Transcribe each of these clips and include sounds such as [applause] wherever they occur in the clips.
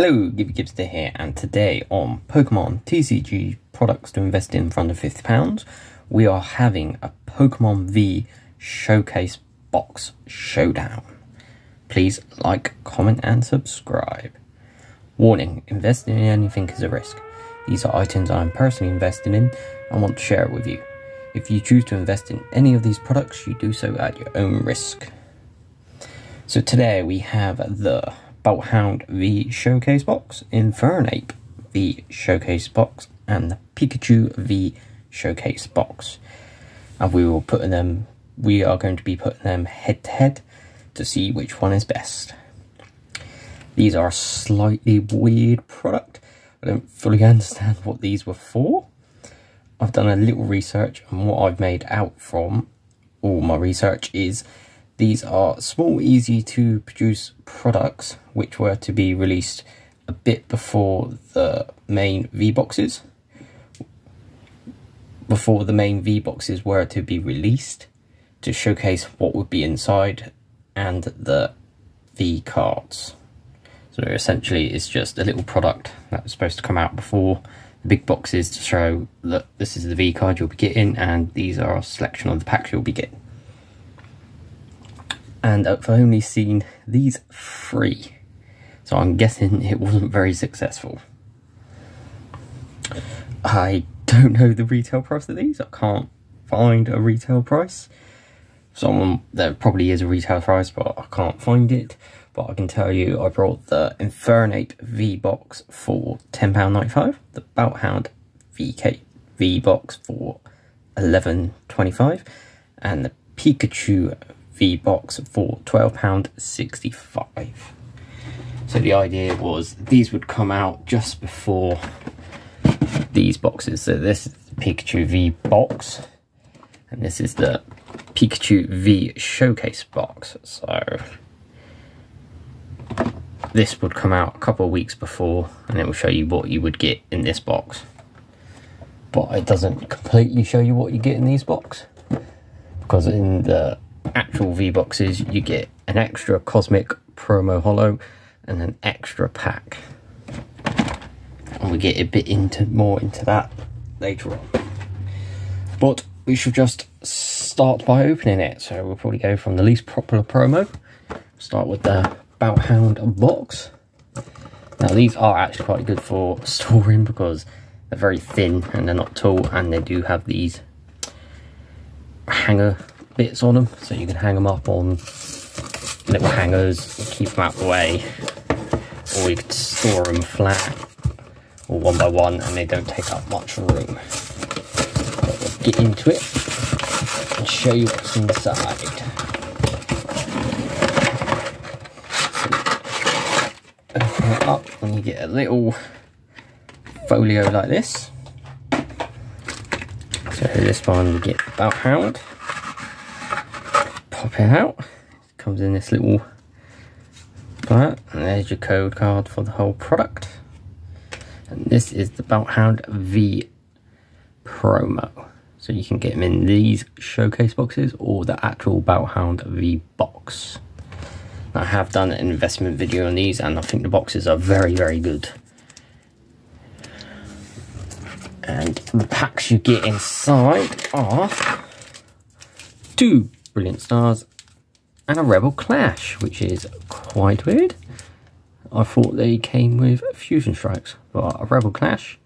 Hello, Gibby Gibster here, and today on Pokemon TCG products to invest in for under £50, we are having a Pokemon V Showcase Box Showdown. Please like, comment, and subscribe. Warning, investing in anything is a risk. These are items I'm personally invested in and want to share it with you. If you choose to invest in any of these products, you do so at your own risk. So today we have the Hound V Showcase Box, Infernape V Showcase Box, and the Pikachu V Showcase Box. And we will put them, we are going to be putting them head to head to see which one is best. These are a slightly weird product. I don't fully [laughs] understand what these were for. I've done a little research and what I've made out from all my research is these are small, easy to produce products which were to be released a bit before the main V-boxes. Before the main V-boxes were to be released to showcase what would be inside and the V cards. So essentially it's just a little product that was supposed to come out before the big boxes to show that this is the V card you'll be getting and these are a selection of the packs you'll be getting and I've only seen these three. So I'm guessing it wasn't very successful. I don't know the retail price of these. I can't find a retail price. Someone there probably is a retail price, but I can't find it. But I can tell you I brought the Infernape V box for £10.95, the Boltund VK V box for £11.25, and the Pikachu V box for £12.65. So the idea was these would come out just before these boxes. So this is the Pikachu V box and this is the Pikachu V showcase box. So this would come out a couple of weeks before and it will show you what you would get in this box. But it doesn't completely show you what you get in these box because in the actual V-Boxes, you get an extra Cosmic Promo Holo and an extra pack. And we get a bit into more into that later on. But we should just start by opening it. So we'll probably go from the least popular promo. Start with the Boltund box. Now these are actually quite good for [laughs] storing because they're very thin and they're not tall and they do have these hanger bits on them so you can hang them up on little hangers keep them out the way. Or you could store them flat or one by one and they don't take up much room. But get into it and show you what's inside. Open it up and you get a little folio like this. So this one you get Boltund pop it out. It comes in this little and there's your code card for the whole product. And this is the Boltund V promo. So you can get them in these showcase boxes or the actual Boltund V box. I have done an investment video on these and I think the boxes are very, very good. And the packs you get inside are two Brilliant Stars, and a Rebel Clash, which is quite weird. I thought they came with Fusion Strikes, but a Rebel Clash,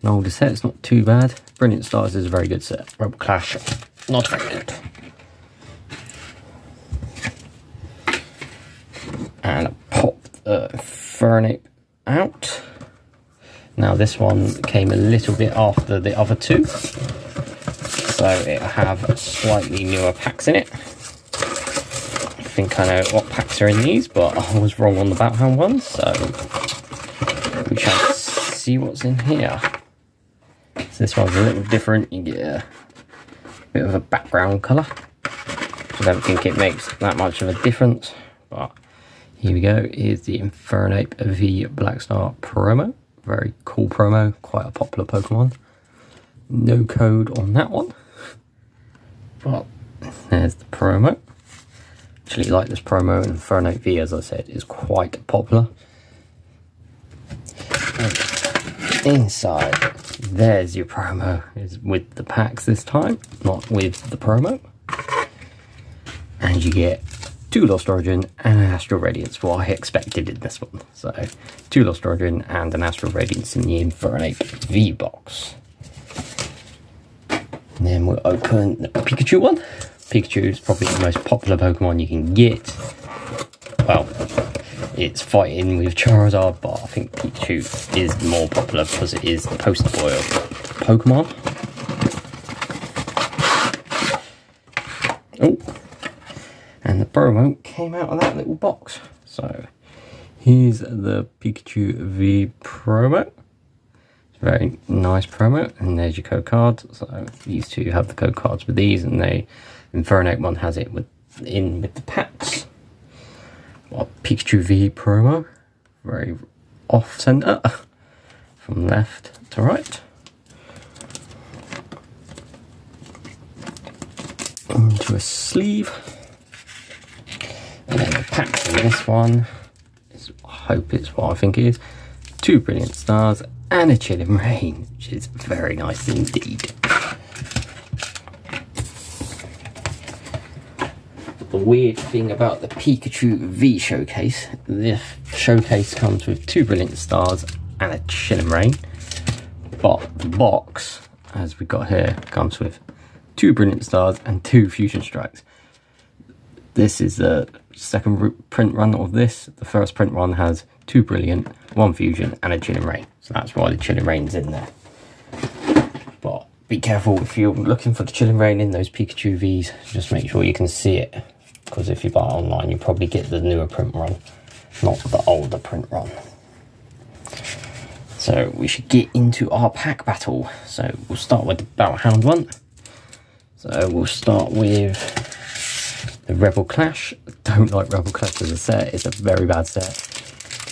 an older set, it's not too bad. Brilliant Stars is a very good set. Rebel Clash, not very good. And popped the Fernape out. Now this one came a little bit after the other two so it'll have slightly newer packs in it. I think I know what packs are in these, but I was wrong on the Boltund ones, so we shall see what's in here. So this one's a little different, you get a bit of a background colour. I don't think it makes that much of a difference, but here we go, here's the Infernape V Blackstar promo. Very cool promo, quite a popular Pokemon. No code on that one. But there's the promo. Actually like this promo and Infernape V as I said is quite popular. inside, there's your promo. Is with the packs this time, not with the promo. And you get two Lost Origin and an Astral Radiance, what I expected in this one. So, two Lost Origin and an Astral Radiance in the Infernape V box. And then we'll open the Pikachu one. Pikachu is probably the most popular Pokemon you can get. Well, it's fighting with Charizard, but I think Pikachu is more popular because it is the poster boy of Pokemon. Oh, and the promo came out of that little box. So here's the Pikachu V promo. Very nice promo, and there's your code cards. So these two have the code cards with these, and they Infernape one has it with in with the packs. Well, Pikachu V promo, very off center [laughs] from left to right. Into a sleeve. And then the packs in this one is, I hope it's what I think it is, two Brilliant Stars and a Chilling Reign, which is very nice indeed. The weird thing about the Pikachu V showcase, this showcase comes with two Brilliant Stars and a Chilling Reign, but the box, as we've got here, comes with two Brilliant Stars and two Fusion Strikes. This is the second print run of this. The first print run has two Brilliant, one Fusion, and a Chilling Reign. So that's why the Chilling Reign's in there. But be careful if you're looking for the Chilling Reign in those Pikachu Vs. Just make sure you can see it. Because if you buy it online, you probably get the newer print run, not the older print run. So we should get into our pack battle. So we'll start with the Boltund one. So we'll start with the Rebel Clash. Don't like Rebel Clash as a set, it's a very bad set.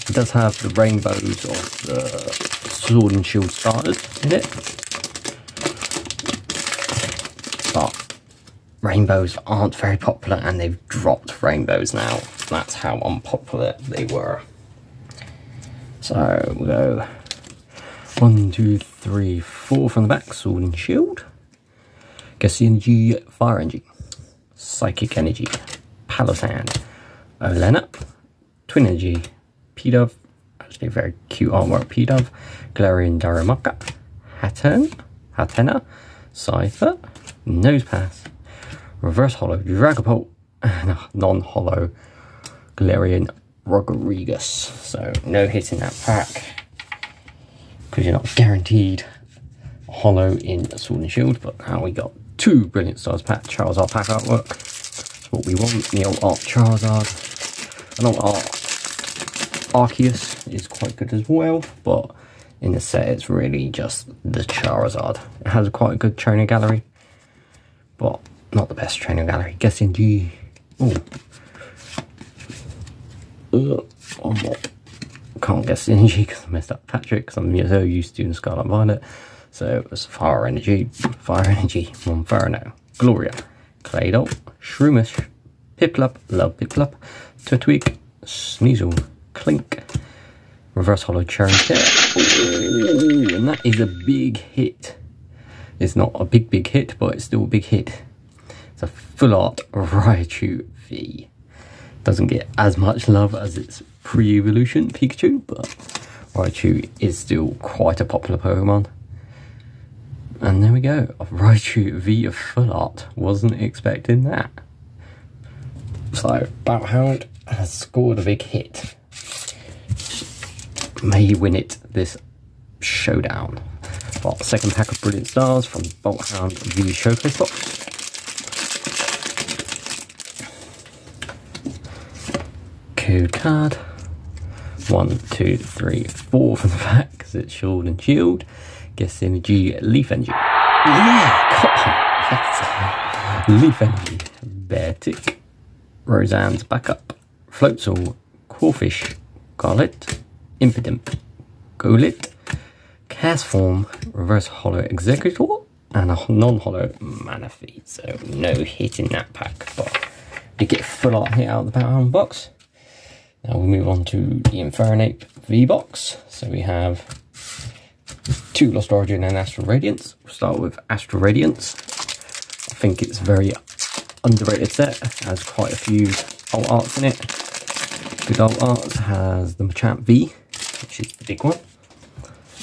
It does have the rainbows of the Sword and Shield starters in it. But rainbows aren't very popular and they've dropped rainbows now. That's how unpopular they were. So we'll go one, two, three, four from the back, Sword and Shield. Gusty Energy, Fire Energy, Psychic Energy, Palossand, Oleana, uh, Twin Energy, Pidove, actually very cute artwork, Pidove, Galarian Darumaka, Hatten, Hatenna, Cypher, Nosepass, Reverse Holo Dragapult, [laughs] and a non-holo Galarian Rodriguez. So no hit in that pack because you're not guaranteed holo in Sword and Shield, but now we got two Brilliant Stars pack, Charizard pack artwork. That's what we want, the Alt Art Charizard. An Alt Art Arceus is quite good as well, but in the set it's really just the Charizard. It has quite a good trainer gallery, but not the best trainer gallery. Guessing G. Oh. Uh, can't guess energy because I messed up Patrick because I'm so used to doing Scarlet Violet. So it was Fire Energy, Fire Energy, Monferno, Gloria, Claydol, Shroomish, Piplup, Love Piplup, Turtwig, Sneasel, Clink, Reverse Holo Churn and that is a big hit. It's not a big, big hit, but it's still a big hit. It's a full art Raichu V. Doesn't get as much love as its pre-evolution Pikachu, but Raichu is still quite a popular Pokemon. And there we go, Raichu V of full art. Wasn't expecting that. So, Hound has scored a big hit may win it this showdown. Well, second pack of Brilliant Stars from Boltund V Showcase Box. Code card. One, two, three, four from the back because it's Shield and Shield. Guess Energy, Leaf Energy. Yeah, on. Leaf Energy, Beartic, Roseanne's Backup, Floatzel, Corphish, Garlet, Impidimp, Castform. Reverse Holo Exeggutor, and a non-holo Manaphy. So no hit in that pack, but did get full art hit out of the Battle box. Now we move on to the Infernape V-Box. So we have two Lost Origin and Astral Radiance. We'll start with Astral Radiance. I think it's very underrated set. It has quite a few alt arts in it. Good alt arts has the Machamp V, which is the big one.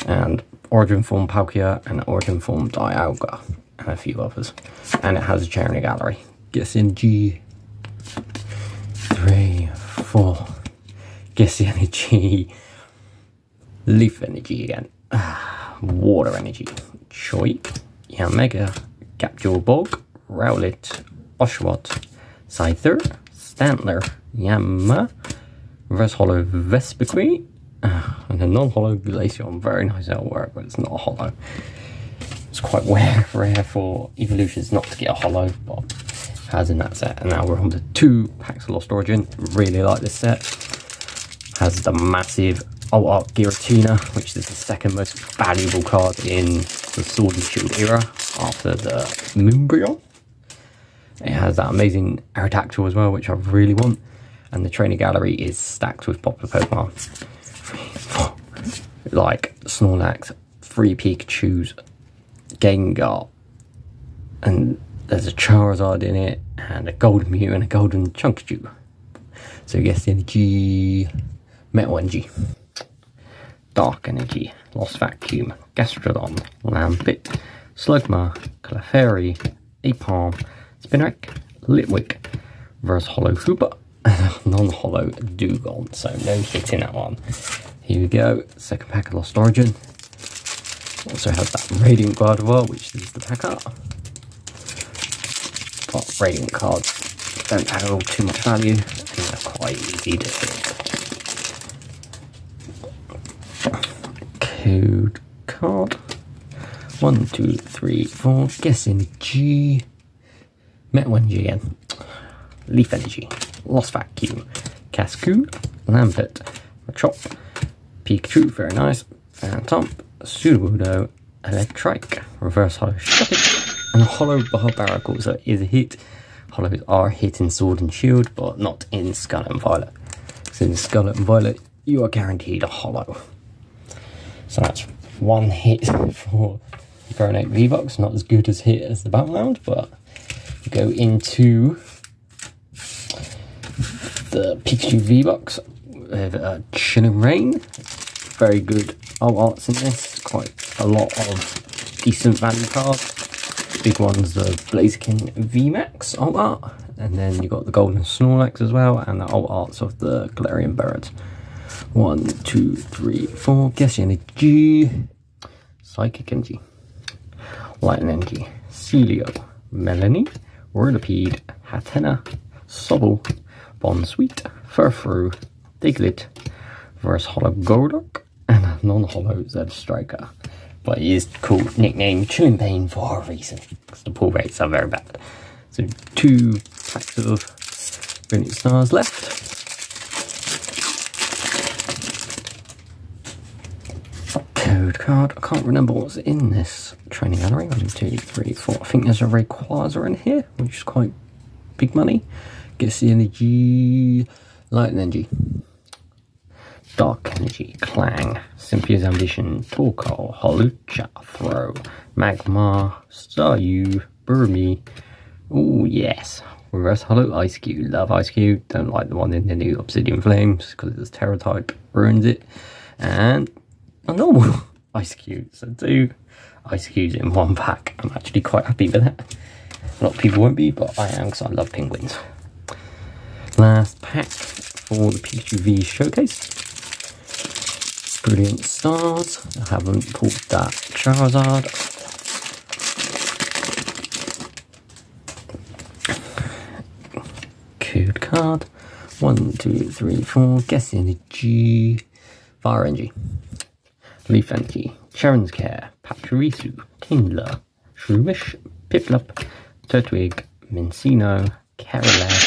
And Origin Form Palkia and Origin Form Dialga and a few others. And it has a chair in a gallery. Guess in G three, four. Guess the energy. Leaf energy again. Water energy. Choik, Yanmega, Capture Bog, Rowlet, Oshawott, Scyther, Stantler, Yanma, Reverse Holo Vespiquen, [sighs] and a non-holo Glaceon. Very nice artwork, but it's not a holo. It's quite rare, rare for evolutions not to get a holo, but has in that set. And now we're on to two packs of Lost Origin. Really like this set. Has the massive Alt Art Giratina, which is the second most valuable card in the Sword and Shield era after the Moonbreon. It has that amazing Aerodactyl as well, which I really want. And the trainer gallery is stacked with popular Pokemon. [laughs] Like Snorlax, three Pikachus, Gengar, and there's a Charizard in it, and a Golden Mew, and a Golden Chunkachu. So yes, the energy, Metal Energy, Dark Energy, Lost Vacuum, Gastrodon, Lampent, Slugma, Clefairy, Apalm, Spinarak, Litwick, Reverse Holo Hoopa, [laughs] non-holo Dewgong. So no hit in that one. Here we go, second pack of Lost Origin. Also has that Radiant Gardevoir, which is the pack art. But Radiant cards don't have too much value and they're quite easy to hit. Code card. One, two, three, four. Guessing G. Metal Energy again. Leaf Energy. Lost Vacuum. Cascoon. Lampent. Machop. Pikachu, very nice. Phantump, Sudowoodo, Electrike, Reverse Holo and Holo Barbaracle. So it is a hit. Holos are hit in Sword and Shield, but not in Scarlet and Violet. So in Scarlet and Violet, you are guaranteed a Holo. So that's one hit [laughs] for Infernape V-Box. Not as good as hit as the Battleground, but go into the Pikachu V-Box with a Chilling Reign. Very good oh, alt arts in this. Quite a lot of decent value cards. Big one's the Blaziken VMAX alt art. And then you've got the Golden Snorlax as well, and the alt arts of the Galarian Birds. One, two, three, four. Guess energy. Psychic energy. Lightning energy. Celio. Melanie. Whirlipede. Hatenna. Sobble. Bounsweet. Furfrou. Diglett, versus Holo Golduck, and a non-holo Z Striker. But he is called nicknamed Chilling Pain for a reason, because the pull rates are very bad. So two packs of Brilliant Stars left. Card. I can't remember what's in this training gallery. One, two, three, four. I think there's a Rayquaza in here, which is quite big money. Gets the energy, light energy. Dark Energy, Klang, Cynthia's Ambition, Torkoal, Hawlucha, Throw, Magmar, Staryu, Burmy. Oh yes, Reverse Holo Ice Cube. Love Eiscue. Don't like the one in the new Obsidian Flames because it's Tera type, ruins it. And a normal Eiscues. So two Eiscues in one pack. I'm actually quite happy with that. A lot of people won't be, but I am because I love penguins. Last pack for the Pikachu V showcase. Brilliant Stars. I haven't pulled that Charizard. Code card. One, two, three, four. Guess Energy. Fire Energy. Leaf Energy. Sharon's Care. Pachirisu. Kingler. Shroomish. Piplup. Turtwig. Minccino. Carolina.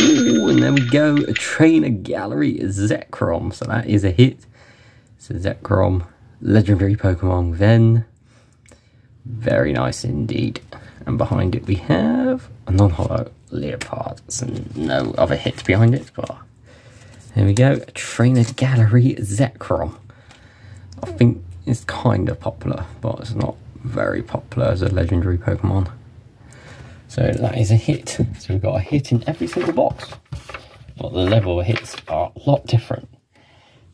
Ooh, and there we go. A trainer gallery Zekrom. So that is a hit. So Zekrom, legendary Pokemon within. Very nice indeed. And behind it we have a non-holo Liepard. So no other hits behind it, but There we go, a Trainer Gallery Zekrom. I think it's kind of popular, but it's not very popular as a legendary Pokemon. So that is a hit. So we've got a hit in every single box. But the level of hits are a lot different.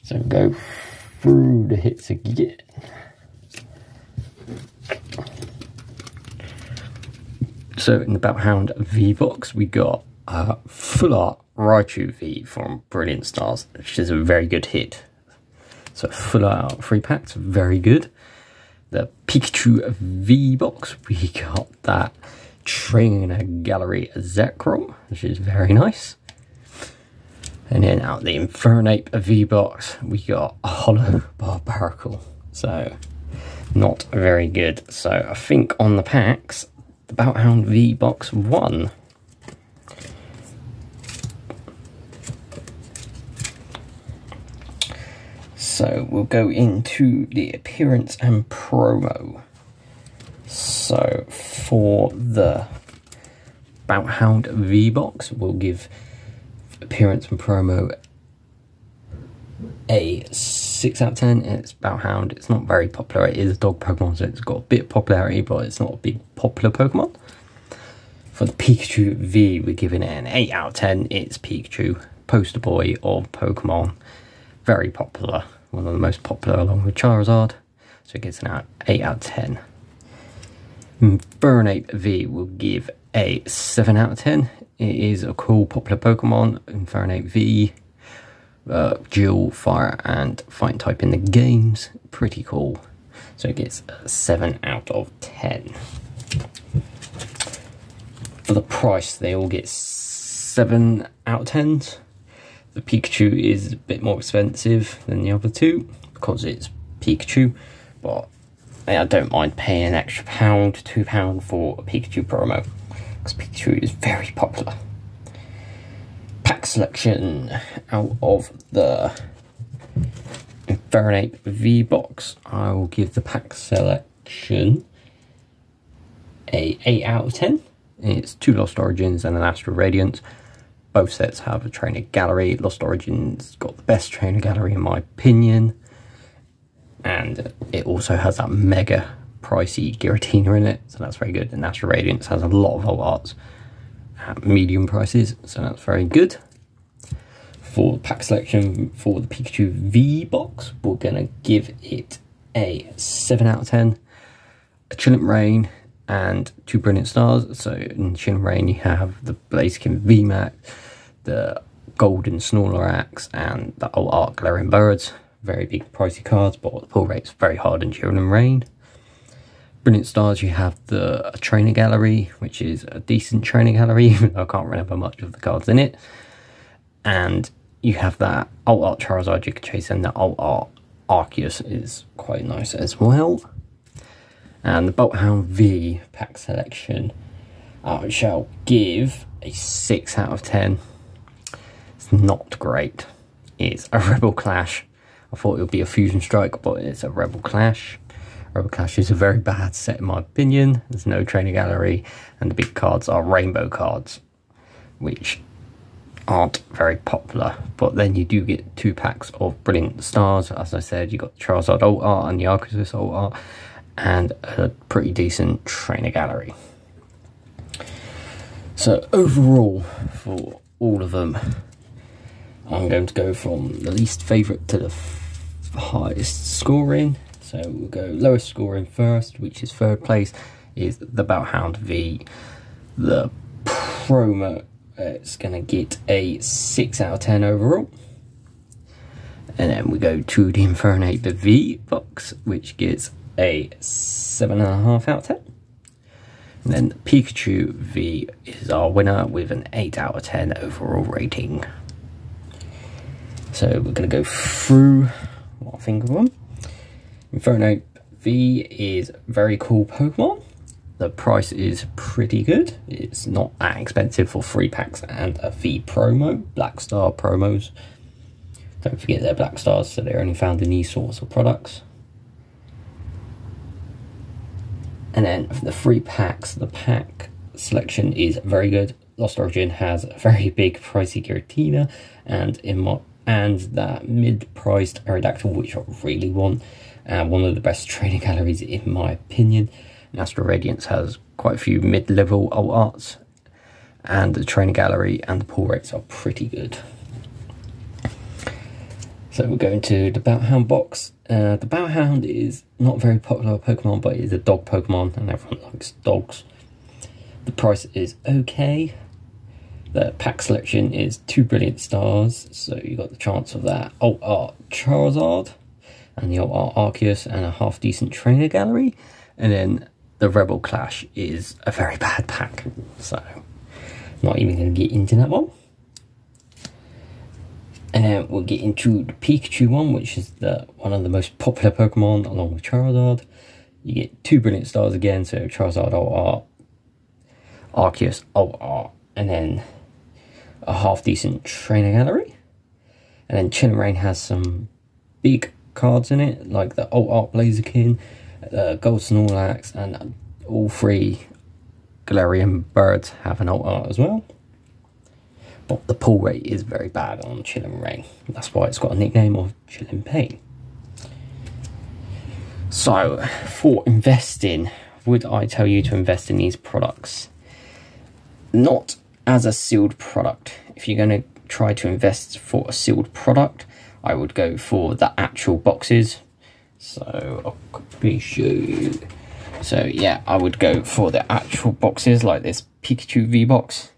So go through the hits again. So in the Boltund V box, we got a full art Raichu V from Brilliant Stars, which is a very good hit. So full art free packs, very good. The Pikachu V box, we got that Trainer Gallery Zekrom, which is very nice. And then out the Infernape V-Box, we got a Holo Barbaracle. So, not very good. So, I think on the packs, the Boltund V-Box won. So, we'll go into the appearance and promo. So for the Boltund V-Box, we'll give appearance and promo a 6 out of 10. It's Boltund. It's not very popular. It is a dog Pokemon, so it's got a bit of popularity, but it's not a big popular Pokemon. For the Pikachu V, we're giving it an 8 out of 10. It's Pikachu, poster boy of Pokemon. Very popular. One of the most popular along with Charizard. So it gets an 8 out of 10. Infernape V will give a 7 out of 10. It is a cool popular Pokemon, Infernape V, uh, dual fire and fight type in the games. Pretty cool. So it gets a 7 out of 10. For the price, they all get 7 out of 10s. The Pikachu is a bit more expensive than the other two because it's Pikachu, but I don't mind paying an extra pound, two pound for a Pikachu promo because Pikachu is very popular. Pack selection out of the Infernape V box. I will give the pack selection a 8 out of 10. It's two Lost Origins and an Astral Radiance. Both sets have a trainer gallery. Lost Origins got the best trainer gallery in my opinion and it also has that mega pricey Giratina in it, so that's very good. And Astral Radiance has a lot of Alt Arts at medium prices, so that's very good. For pack selection for the Pikachu V box, we're gonna give it a 7 out of 10. A Chilling Reign and two Brilliant Stars. So in Chilling Reign you have the Blaziken VMAX, the Golden Snorlax, and the Alt Art Galarian Birds very big pricey cards, but the pull rate's very hard in Chilling Reign Brilliant Stars, you have the Trainer Gallery, which is a decent Trainer Gallery, [laughs] even though I can't remember much of the cards in it. And you have that Alt Art Charizard you can chase, and the Alt Art Arceus is quite nice as well. And the Boltund V pack selection, uh, I shall give a 6 out of 10. It's not great. It's a Rebel Clash I thought it would be a Fusion Strike, but it's a Rebel Clash. Rebel Clash is a very bad set in my opinion. There's no trainer gallery, and the big cards are rainbow cards, which aren't very popular. But then you do get two packs of Brilliant Stars. As I said, you got Charizard Alt Art and the Arceus Alt Art, and a pretty decent trainer gallery. So overall, for all of them, I'm going to go from the least favourite to the highest scoring. So we'll go lowest scoring first, which is third place, is the Boltund V. The promo, it's going to get a 6 out of 10 overall. And then we go to the Infernape V box, which gets a 7.5 out of 10. And then Pikachu V is our winner with an 8 out of 10 overall rating. So we're going to go through what I think of them. Inferno V is very cool Pokemon. The price is pretty good. It's not that expensive for three packs and a V promo, Black Star promos. Don't forget they're Black Stars, so they're only found in these sorts of products. And then for the free packs, the pack selection is very good. Lost Origin has a very [laughs] big pricey Giratina, and in my and that mid-priced Aerodactyl, which I really want. Uh, one of the best training galleries in my opinion. Astral Radiance has quite a few mid-level alt arts, and the training gallery and the pull rates are pretty good. So we're going to the Boltund box. Uh, the Boltund is not very popular Pokemon, but it is a dog Pokemon, and everyone likes dogs. The price is okay. The pack selection is two brilliant stars, so you got the chance of that alt art Charizard, and the alt art Arceus, and a half decent trainer gallery. And then the Rebel Clash is a very bad pack, so not even going to get into that one. And then we'll get into the Pikachu one, which is the one of the most popular Pokemon along with Charizard. You get two brilliant stars again, so Charizard Alt Art, Arceus Alt Art, and then a half decent trainer gallery. And then Chilling Reign has some big cards in it, like the Alt Art Blaziken, uh, Gold Snorlax, and all three Galarian birds have an alt art as well but the pull rate is very bad on Chilling Reign. That's why it's got a nickname of Chilling Pain. So, for investing, would I tell you to invest in these products? Not as a sealed product. If you're going to try to invest for a sealed product, I would go for the actual boxes. So, I'll show you. So, yeah, I would go for the actual boxes like this Pikachu V box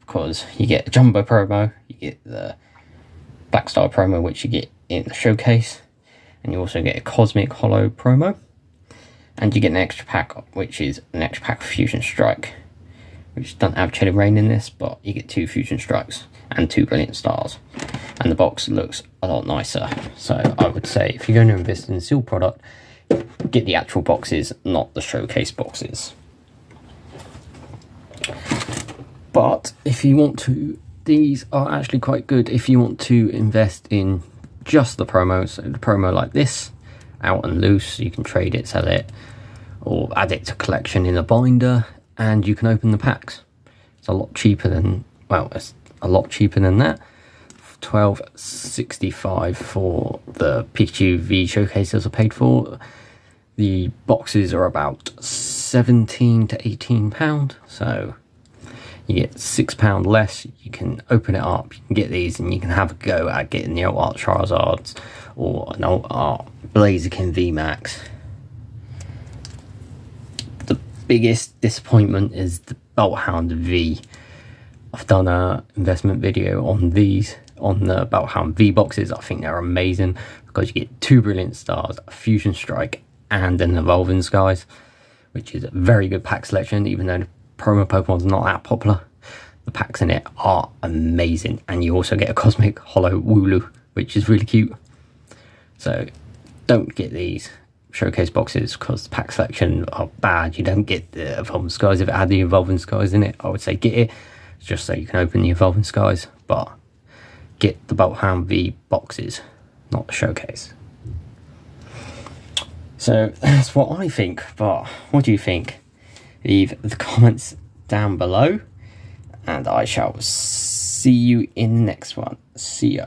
because you get a jumbo promo, you get the Black Star promo, which you get in the showcase, and you also get a Cosmic Holo promo, and you get an extra pack, which is an extra pack Fusion Strike, which doesn't have Chilling Reign in this, but you get two Fusion Strikes and two Brilliant Stars, and the box looks a lot nicer. So I would say if you're going to invest in a seal product, get the actual boxes, not the showcase boxes. But if you want to, these are actually quite good if you want to invest in just the promos. So the promo like this, out and loose, you can trade it, sell it, or add it to collection in a binder, and you can open the packs. It's a lot cheaper than, well, it's a lot cheaper than that. 12.65 for the Pikachu V showcases are paid for. The boxes are about 17 to 18 pound, so you get six pound less you can open it up you can get these and you can have a go at getting the alt art charizards or an alt art blaziken vmax biggest disappointment is the Boltund v i've done a investment video on these on the Boltund v boxes i think they're amazing because you get two brilliant stars a fusion strike and an evolving skies which is a very good pack selection even though the promo Pokemon's not that popular. The packs in it are amazing, and you also get a Cosmic Holo Wooloo, which is really cute. So don't get these showcase boxes because the pack selection are bad. You don't get the Evolving Skies. If it had the Evolving Skies in it, I would say get it, just so you can open the Evolving Skies. But get the Boltund V boxes, not the showcase. So [laughs] that's what I think, but what do you think? leave the comments down below and I shall see you in the next one. See ya.